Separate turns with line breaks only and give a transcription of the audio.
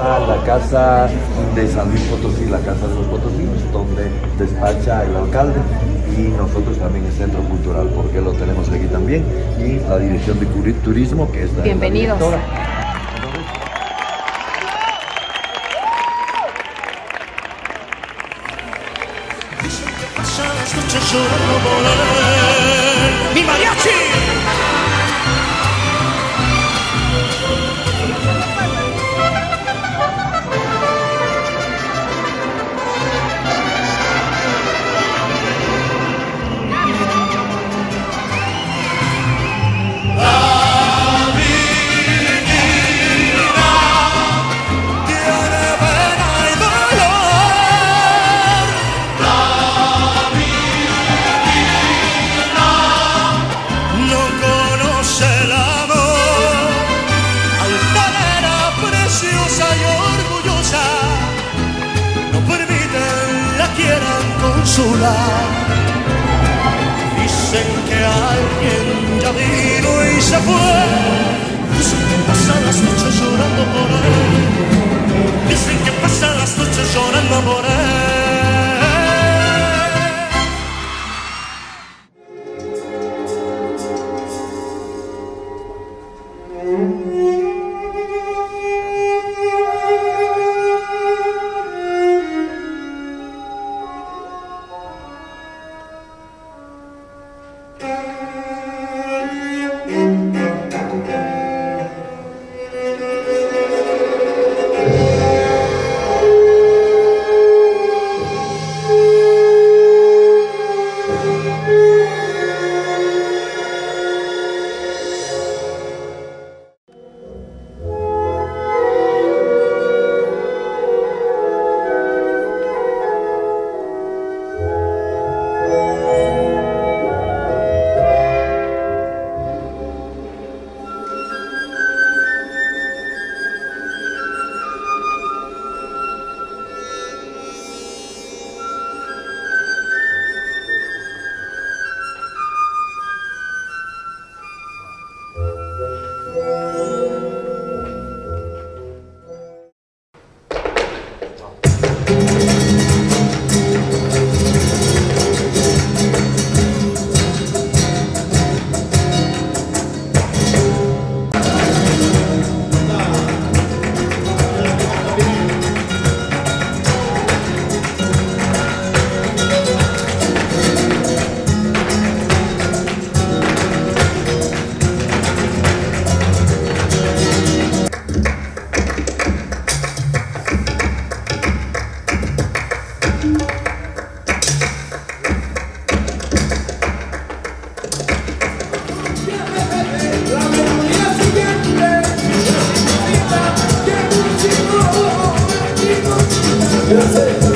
a la casa de San Luis Potosí, la casa de los potosinos, donde despacha el alcalde y nosotros también el Centro Cultural, porque lo tenemos aquí también, y la Dirección de Turismo, que es la, la
Bienvenidos.
directora.
Mariachi! Quieran consolar. Dicen que alguien ya vino y se fue. Dicen que pasa las noches llorando por él. Dicen que pasa las noches llorando por él.
Música Eu sei.